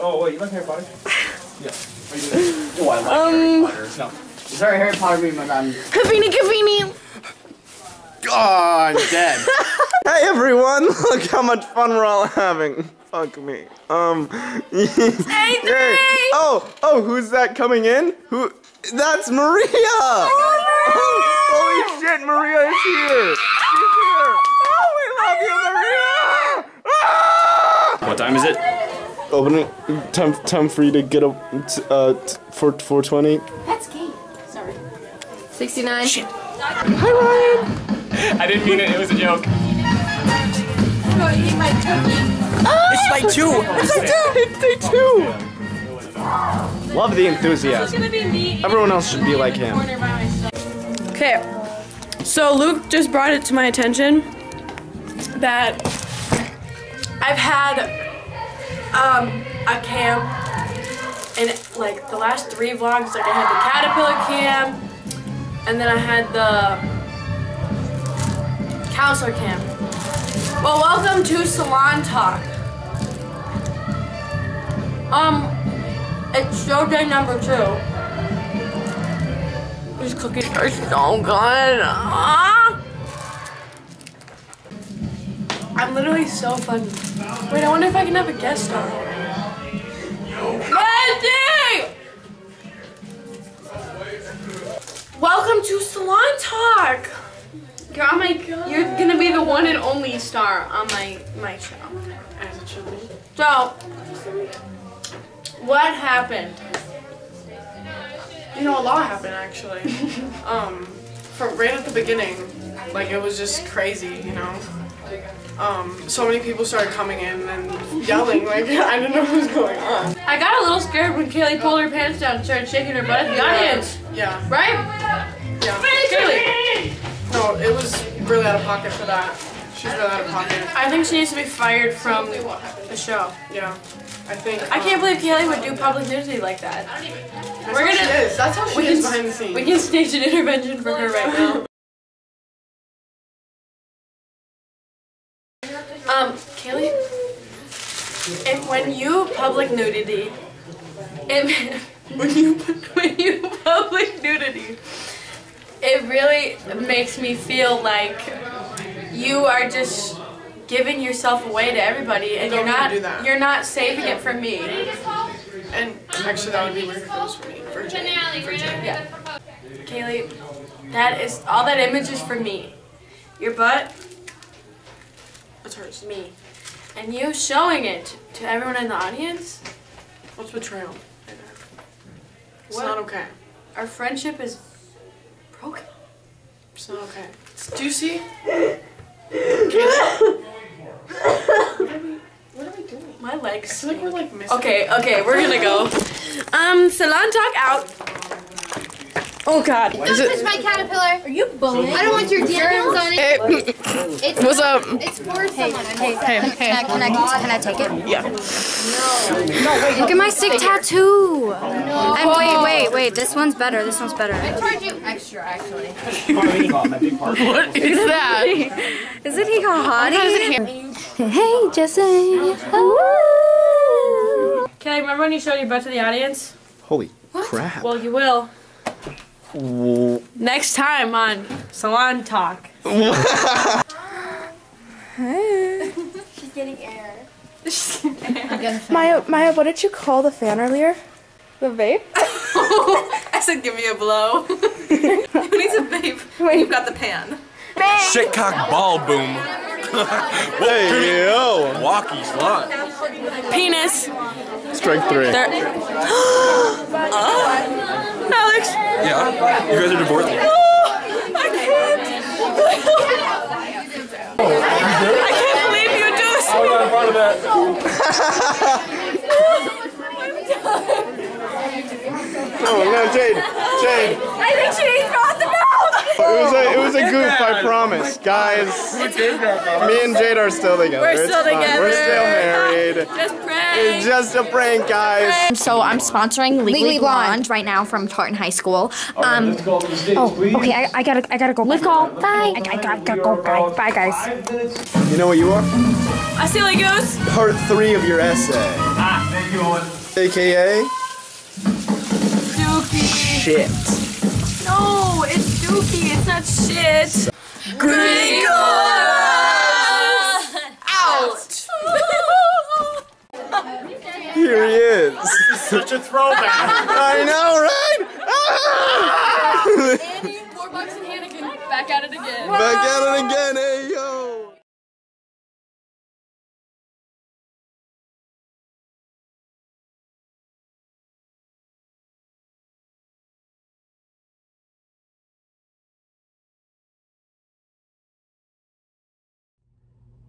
Speaker 15: Oh wait, you like Harry Potter? Yeah.
Speaker 8: Oh, I like Harry Potter. No. Sorry, Harry Potter being my man.
Speaker 4: Kavini, Kavini.
Speaker 15: Oh, I'm dead. hey everyone! Look how much fun we're all having. Fuck me. Um. Hey, Oh, oh, who's that coming in? Who? That's Maria. Oh, holy shit, Maria is here. She's here. Oh, we love you, Maria. Ah!
Speaker 7: What time is it?
Speaker 15: Opening time. Time for you to get a t- uh t- for 420.
Speaker 6: That's gay. Sorry.
Speaker 10: 69. Shit.
Speaker 15: Hi Ryan.
Speaker 7: I didn't mean it. It was a joke.
Speaker 15: It's day two. It's day two. It's day two. Love the enthusiasm. Everyone else should be like him.
Speaker 23: Okay, so Luke just brought it to my attention that I've had um, a camp in like the last three vlogs. Like I had the caterpillar camp and then I had the counselor camp. Well, welcome to Salon Talk. Um, it's show day number two. These cookies are so good. Ah! I'm literally so funny. Wait, I wonder if I can have a guest star. Wendy! Welcome to Salon Talk. You're on my. You're gonna be the one and only star on my my show. As it should be. So, what happened?
Speaker 18: You know, a lot happened actually. um, from right at the beginning, like it was just crazy, you know. Um, so many people started coming in and yelling, like I didn't know what was going on.
Speaker 12: I got a little scared when Kaylee pulled her pants down and started shaking her butt at the audience.
Speaker 18: Yeah.
Speaker 12: Right?
Speaker 18: Yeah.
Speaker 12: Kaylee!
Speaker 18: No, it was really out of pocket for that. She's really out of pocket.
Speaker 12: I think she needs to be fired from the show.
Speaker 18: Yeah. I think.
Speaker 12: I can't believe Kaylee would do public nudity like that.
Speaker 18: That's
Speaker 12: We're gonna.
Speaker 18: she is. That's how she
Speaker 12: we
Speaker 18: is
Speaker 12: can-
Speaker 18: behind the scenes.
Speaker 12: We can stage an intervention for her right now. Um, Kaylee, if when you public nudity, if, when you when you public nudity, it really makes me feel like you are just giving yourself away to everybody, and you're not
Speaker 18: do that.
Speaker 12: you're not saving it from me.
Speaker 18: And actually, that would be weird if it was for me. For Jay. For Jay.
Speaker 12: Yeah. Kaylee, that is all that image is for me. Your butt,
Speaker 18: That's hers.
Speaker 12: me. And you showing it to everyone in the audience,
Speaker 18: What's betrayal? It's
Speaker 12: What?
Speaker 18: not okay.
Speaker 12: our friendship is broken.
Speaker 18: It's not okay. Do you see?
Speaker 12: My legs.
Speaker 18: I feel like we're like missing.
Speaker 12: Okay, okay, we're gonna go. Um, salon talk out. Oh God.
Speaker 6: Don't touch my caterpillar. Are you bullying? I don't want your germs on it. It's
Speaker 18: What's up?
Speaker 6: It's for someone.
Speaker 4: Hey, hey, can, I, can, I, can I take it?
Speaker 18: Yeah. No.
Speaker 4: no wait, Look at my sick tattoo. And wait, wait, wait. This one's better. This one's better.
Speaker 6: I charge you extra, actually.
Speaker 18: What is that?
Speaker 4: Is it he got
Speaker 18: How does
Speaker 4: hottie?
Speaker 18: it hear?
Speaker 4: Hey, Jesse.
Speaker 12: Kelly, remember when you showed your butt to the audience?
Speaker 15: Holy crap.
Speaker 12: Well, you will. Next time on Salon Talk.
Speaker 10: She's getting air.
Speaker 1: Maya, Maya, what did you call the fan earlier? The vape?
Speaker 24: I said, give me a blow. Who needs a vape? Wait. You've got the pan.
Speaker 2: Shitcock ball boom. Hey, yo. Walkie slut.
Speaker 12: Penis.
Speaker 2: Strike three.
Speaker 12: There. Uh, Alex.
Speaker 2: Yeah? You guys are divorced?
Speaker 12: No, I can't. I can't believe you do this.
Speaker 2: Oh, I got in front of Oh no, Jade! Jade!
Speaker 15: I think she needs to go out the mouth.
Speaker 2: It was a it was a goof, I promise, guys. Me and Jade are still together.
Speaker 12: We're
Speaker 2: It's
Speaker 12: still
Speaker 2: fine.
Speaker 12: together.
Speaker 2: We're still married.
Speaker 12: Just prank.
Speaker 2: It's just a prank, guys.
Speaker 4: So I'm sponsoring Legally,
Speaker 10: Legally
Speaker 4: Blonde.
Speaker 10: Blonde.
Speaker 4: right now from Tartan High School. Um,
Speaker 10: Oh, okay. I, I gotta, I gotta go. Live call. Bye. I, I gotta, gotta go. Bye. Bye, guys.
Speaker 2: You know what you are?
Speaker 12: A silly goose.
Speaker 2: Part three of your essay.
Speaker 25: Ah, thank you, Owen.
Speaker 2: AKA
Speaker 12: Dookie.
Speaker 2: shit.
Speaker 12: No, it's Dookie. It's not shit. Ouch.
Speaker 2: Here he is.
Speaker 25: Such a throwback.
Speaker 2: I know, right? Ah!
Speaker 12: Annie, four and Hannigan. Back at it again.
Speaker 2: Back at it again, hey yo.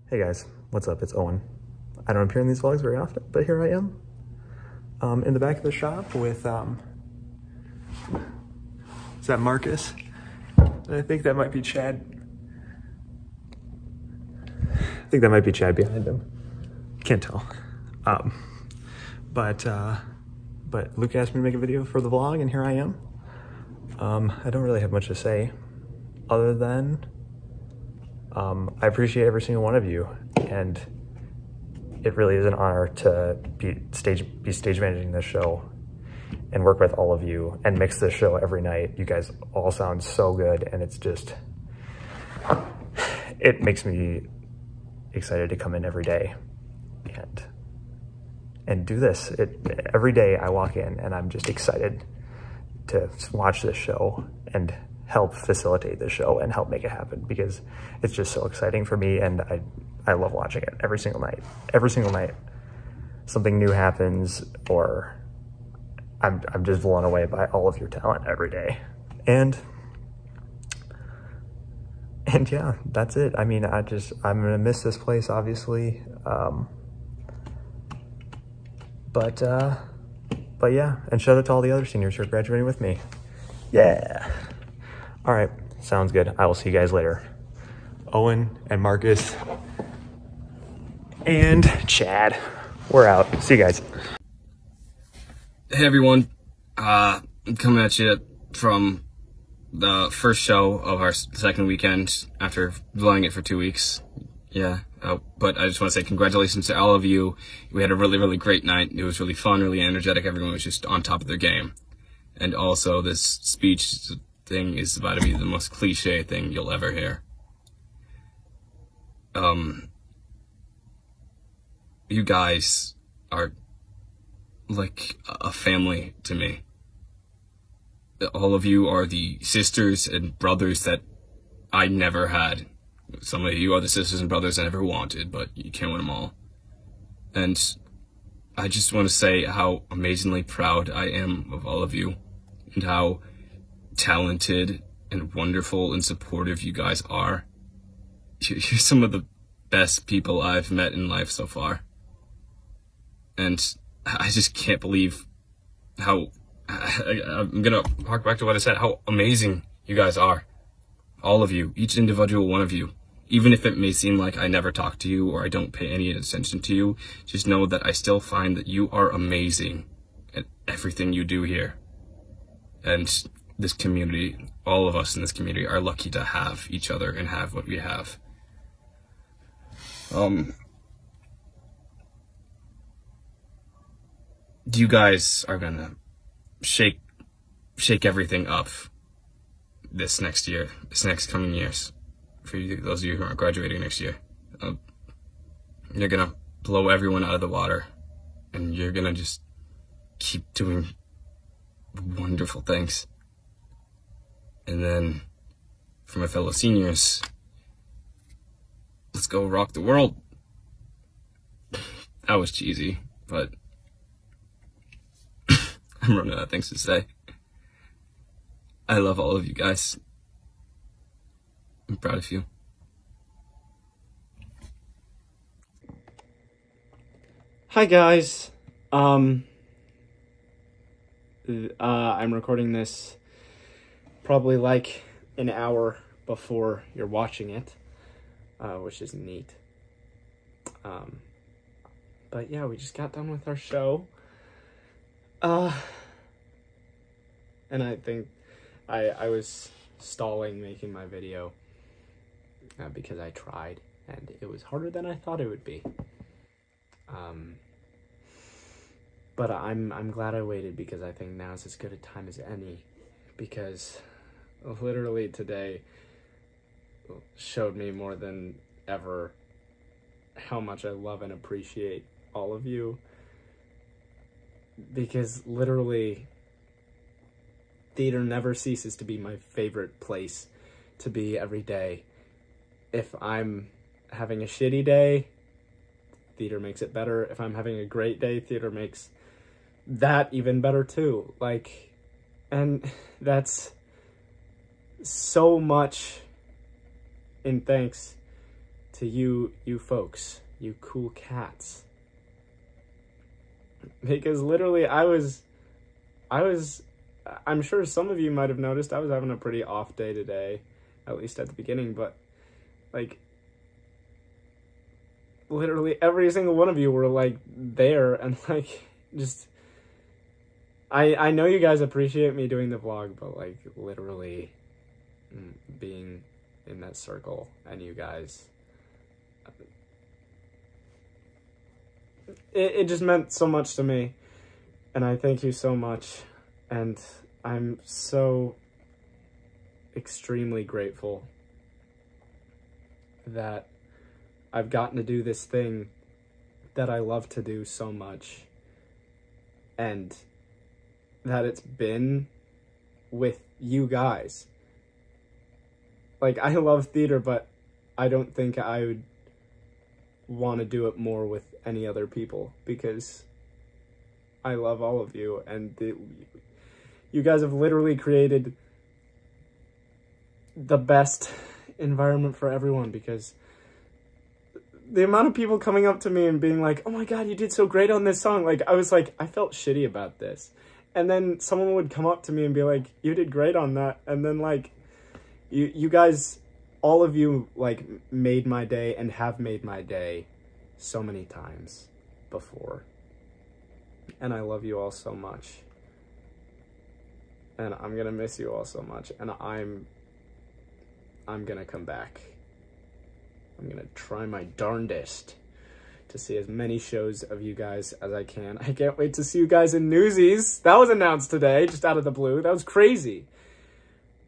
Speaker 26: Hey guys, what's up? It's Owen. I don't appear in these vlogs very often, but here I am. Um, in the back of the shop with, um, is that Marcus? And I think that might be Chad. I think that might be Chad behind him. Can't tell. Um, but, uh, but Luke asked me to make a video for the vlog and here I am. Um, I don't really have much to say other than um, I appreciate every single one of you, and it really is an honor to be stage be stage managing this show and work with all of you and mix this show every night. You guys all sound so good, and it's just it makes me excited to come in every day and and do this. It every day I walk in and I'm just excited to watch this show and help facilitate the show and help make it happen because it's just so exciting for me and I I love watching it every single night. Every single night something new happens or I'm I'm just blown away by all of your talent every day. And and yeah, that's it. I mean, I just I'm to miss this place obviously. Um but uh but yeah, and shout out to all the other seniors who are graduating with me. Yeah. All right, sounds good. I will see you guys later. Owen and Marcus and Chad. We're out. See you guys.
Speaker 7: Hey everyone, uh, I'm coming at you from the first show of our second weekend after blowing it for two weeks. Yeah, uh, but I just want to say congratulations to all of you. We had a really, really great night. It was really fun, really energetic. Everyone was just on top of their game. And also, this speech thing is about to be the most cliche thing you'll ever hear. Um, you guys are like a family to me. All of you are the sisters and brothers that I never had. Some of you are the sisters and brothers I never wanted, but you can't win them all. And I just want to say how amazingly proud I am of all of you and how talented and wonderful and supportive you guys are. You're some of the best people I've met in life so far. And I just can't believe how I, am gonna hark back to what I said. How amazing you guys are, all of you, each individual one of you. Even if it may seem like I never talk to you or I don't pay any attention to you, just know that I still find that you are amazing at everything you do here. And this community, all of us in this community, are lucky to have each other and have what we have. Um, you guys are gonna shake shake everything up this next year, this next coming years, for you, those of you who are graduating next year. Uh, you're gonna blow everyone out of the water, and you're gonna just keep doing wonderful things. And then, for my fellow seniors, let's go rock the world. That was cheesy, but I'm running out of things to say. I love all of you guys. I'm proud of you.
Speaker 15: Hi guys. Um uh, I'm recording this probably like an hour before you're watching it, uh, which is neat. Um, but yeah, we just got done with our show. Uh, and I think I, I was stalling making my video uh, because I tried and it was harder than I thought it would be. Um, but I'm I'm glad I waited because I think now is as good a time as any because literally today showed me more than ever how much I love and appreciate all of you because literally theater never ceases to be my favorite place to be every day. If I'm having a shitty day, theater makes it better. If I'm having a great day, theater makes that even better too. Like, and that's so much in thanks to you, you folks, you cool cats. Because literally, I was, I was, I'm sure some of you might have noticed I was having a pretty off day today, at least at the beginning, but like, literally every single one of you were like there and like just I I know you guys appreciate me doing the vlog, but like literally being in that circle and you guys it, it just meant so much to me. And I thank you so much. And I'm so extremely grateful that I've gotten to do this thing that I love to do so much. And that it's been with you guys. Like, I love theater, but I don't think I would want to do it more with any other people because I love all of you and the, you guys have literally created the best environment for everyone because the amount of people coming up to me and being like, oh my god, you did so great on this song. Like, I was like, I felt shitty about this. And then someone would come up to me and be like, you did great on that. And then, like, you, you guys, all of you, like, made my day and have made my day so many times before. And I love you all so much. And I'm gonna miss you all so much. And I'm, I'm gonna come back. I'm gonna try my darndest to see as many shows of you guys as I can. I can't wait to see you guys in Newsies. That was announced today, just out of the blue. That was crazy.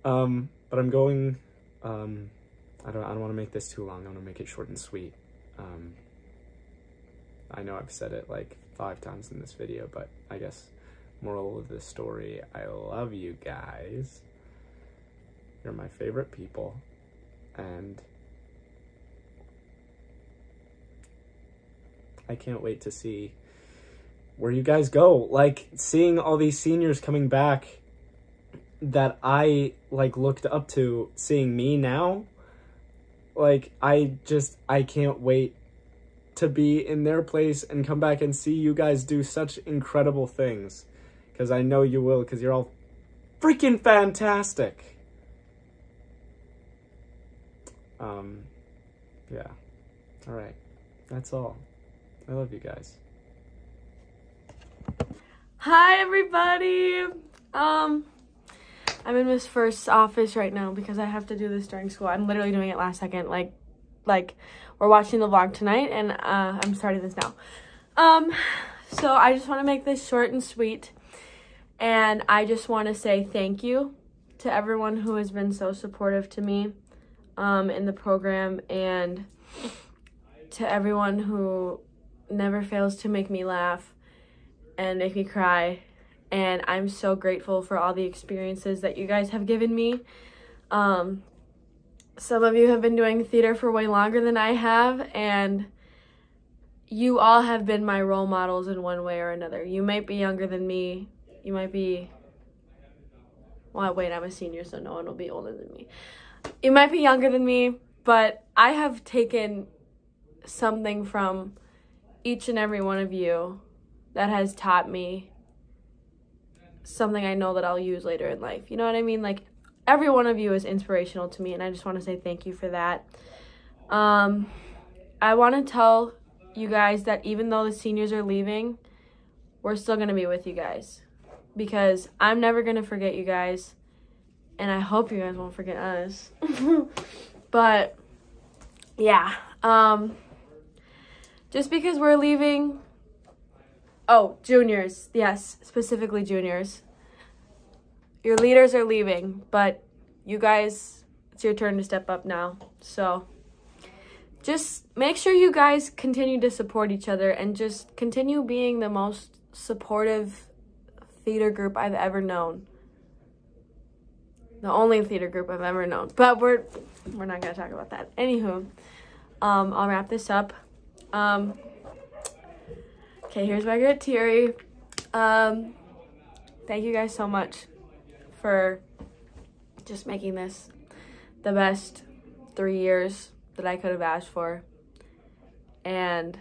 Speaker 15: Um, but I'm going, um, I don't, I don't want to make this too long. I want to make it short and sweet. Um, I know I've said it like five times in this video, but I guess moral of the story, I love you guys. You're my favorite people. And I can't wait to see where you guys go. Like seeing all these seniors coming back that I like looked up to, seeing me now, like I just I can't wait to be in their place and come back and see you guys do such incredible things because I know you will because you're all freaking fantastic. Um yeah. All right. That's all. I love you guys.
Speaker 12: Hi everybody. Um I'm in Miss First's office right now because I have to do this during school. I'm literally doing it last second. Like like we're watching the vlog tonight and uh, I'm starting this now. Um so I just want to make this short and sweet. And I just want to say thank you to everyone who has been so supportive to me um, in the program and to everyone who never fails to make me laugh and make me cry. And I'm so grateful for all the experiences that you guys have given me. Um, some of you have been doing theater for way longer than I have, and you all have been my role models in one way or another. You might be younger than me. You might be. Well, wait, I'm a senior, so no one will be older than me. You might be younger than me, but I have taken something from each and every one of you that has taught me something I know that I'll use later in life. You know what I mean? Like, every one of you is inspirational to me, and I just want to say thank you for that. Um, I want to tell you guys that even though the seniors are leaving, we're still going to be with you guys because I'm never going to forget you guys and I hope you guys won't forget us. but yeah, um just because we're leaving Oh, juniors. Yes, specifically juniors. Your leaders are leaving, but you guys it's your turn to step up now. So just make sure you guys continue to support each other and just continue being the most supportive theater group I've ever known. The only theater group I've ever known. But we're we're not gonna talk about that. Anywho, um, I'll wrap this up. Um, okay, here's my good teary. Um, thank you guys so much for just making this the best three years that I could have asked for. And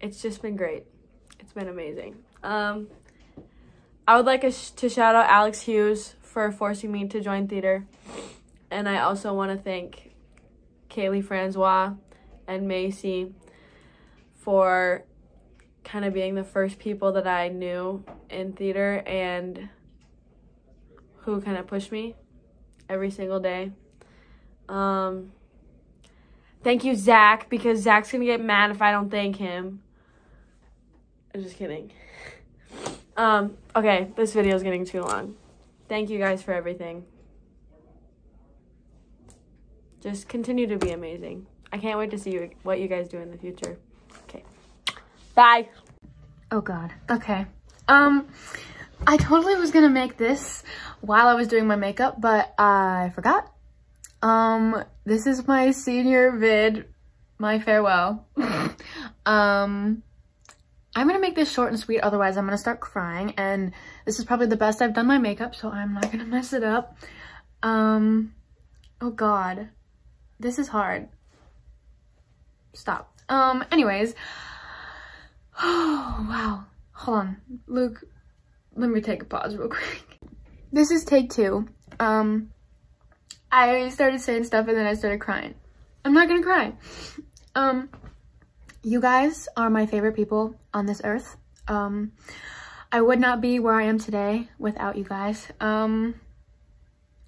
Speaker 12: it's just been great. It's been amazing. Um, I would like to shout out Alex Hughes for forcing me to join theater. And I also want to thank Kaylee Francois and Macy for kind of being the first people that I knew in theater and who kind of pushed me every single day. Um, thank you, Zach, because Zach's gonna get mad if I don't thank him. I'm just kidding. Um, okay, this video is getting too long. Thank you guys for everything. Just continue to be amazing. I can't wait to see what you guys do in the future. Bye.
Speaker 6: Oh god. Okay. Um, I totally was gonna make this while I was doing my makeup, but I forgot. Um, this is my senior vid, my farewell. um, I'm gonna make this short and sweet, otherwise I'm gonna start crying, and this is probably the best I've done my makeup, so I'm not gonna mess it up. Um, oh god, this is hard. Stop. Um, anyways, oh wow, hold on, Luke, let me take a pause real quick. This is take two. Um, I started saying stuff and then I started crying. I'm not gonna cry. Um, you guys are my favorite people on this earth. Um, I would not be where I am today without you guys. Um,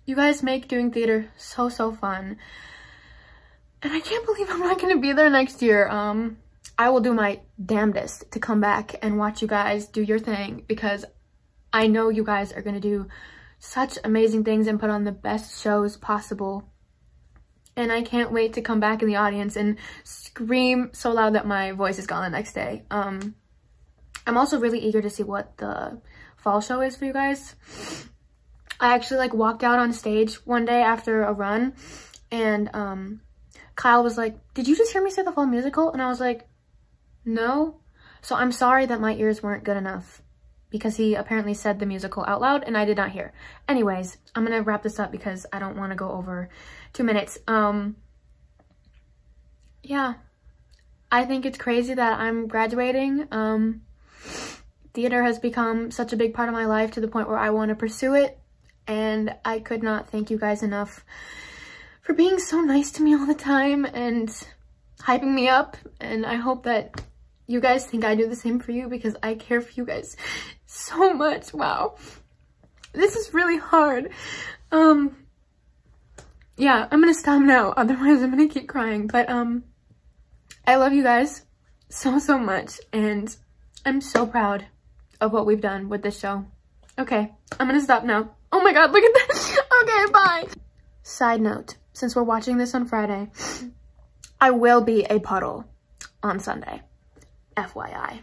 Speaker 6: you guys make doing theater so, so fun. And I can't believe I'm not gonna be there next year. Um, I will do my damnedest to come back and watch you guys do your thing because I know you guys are gonna do such amazing things and put on the best shows possible. And I can't wait to come back in the audience and scream so loud that my voice is gone the next day. Um, I'm also really eager to see what the fall show is for you guys. I actually like walked out on stage one day after a run and um, Kyle was like, did you just hear me say the fall musical? And I was like, no. So I'm sorry that my ears weren't good enough because he apparently said the musical out loud and I did not hear. Anyways, I'm gonna wrap this up because I don't want to go over two minutes. Um, yeah, I think it's crazy that I'm graduating. Um, theater has become such a big part of my life to the point where I want to pursue it and I could not thank you guys enough for being so nice to me all the time and hyping me up and I hope that you guys think I do the same for you because I care for you guys so much. Wow. This is really hard. Um, yeah, I'm gonna stop now. Otherwise, I'm gonna keep crying. But, um, I love you guys so, so much. And I'm so proud of what we've done with this show.
Speaker 9: Okay, I'm gonna stop now. Oh my god, look at that. okay, bye. Side note, since we're watching this on Friday, I will be a puddle on Sunday. FYI.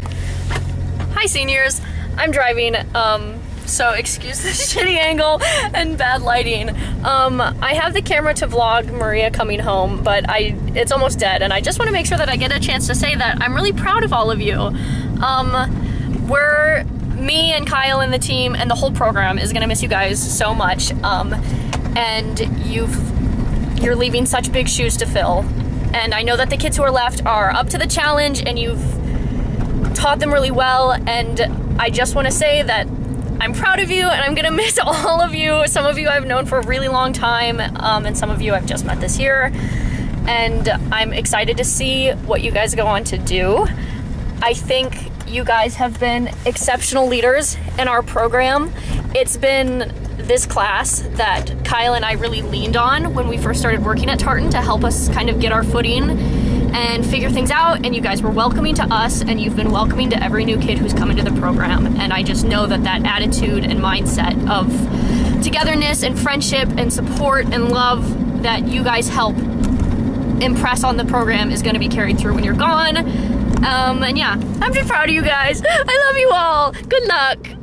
Speaker 27: Hi seniors, I'm driving, um, so excuse the shitty angle and bad lighting. Um, I have the camera to vlog Maria coming home, but I it's almost dead, and I just want to make sure that I get a chance to say that I'm really proud of all of you. Um, we're me and Kyle and the team and the whole program is gonna miss you guys so much. Um, and you've you're leaving such big shoes to fill. And I know that the kids who are left are up to the challenge and you've taught them really well. And I just want to say that I'm proud of you and I'm gonna miss all of you. Some of you I've known for a really long time, um, and some of you I've just met this year. And I'm excited to see what you guys go on to do. I think you guys have been exceptional leaders in our program. It's been this class that Kyle and I really leaned on when we first started working at Tartan to help us kind of get our footing and figure things out. And you guys were welcoming to us, and you've been welcoming to every new kid who's come into the program. And I just know that that attitude and mindset of togetherness and friendship and support and love that you guys help impress on the program is going to be carried through when you're gone. Um, and yeah, I'm just proud of you guys. I love you all. Good luck.